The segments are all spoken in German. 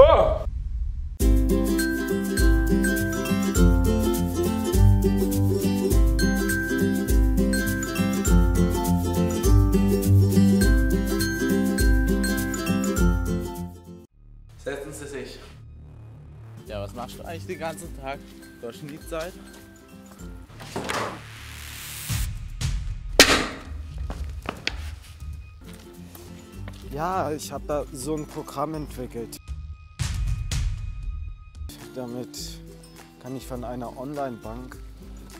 Oh. Setzen Sie sich. Ja, was machst du eigentlich den ganzen Tag? Du hast nie Zeit. Ja, ich habe da so ein Programm entwickelt. Damit kann ich von einer Online-Bank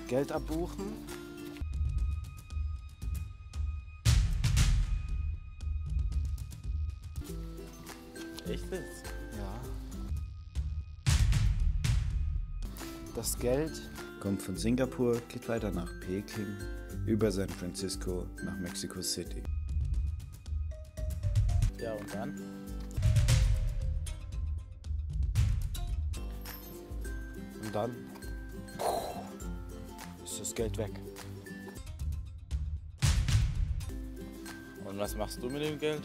Geld abbuchen. Echt jetzt? Ja. Das Geld Kommt von Singapur, geht weiter nach Peking, über San Francisco nach Mexico City. Ja, und dann? Und dann ist das Geld weg. Und was machst du mit dem Geld?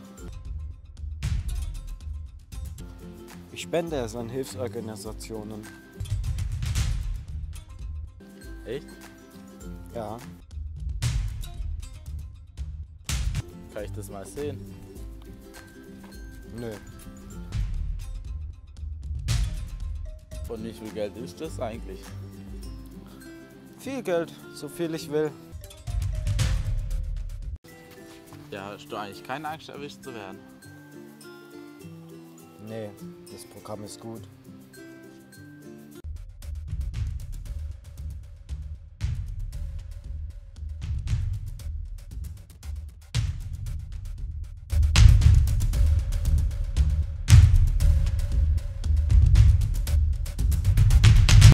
Ich spende es an Hilfsorganisationen. Echt? Ja, Kann ich das mal sehen? nö. Von wie viel Geld ist das eigentlich? Viel Geld, so viel ich will. Ja, hast du eigentlich keine Angst, erwischt zu werden? Nee, das Programm ist gut.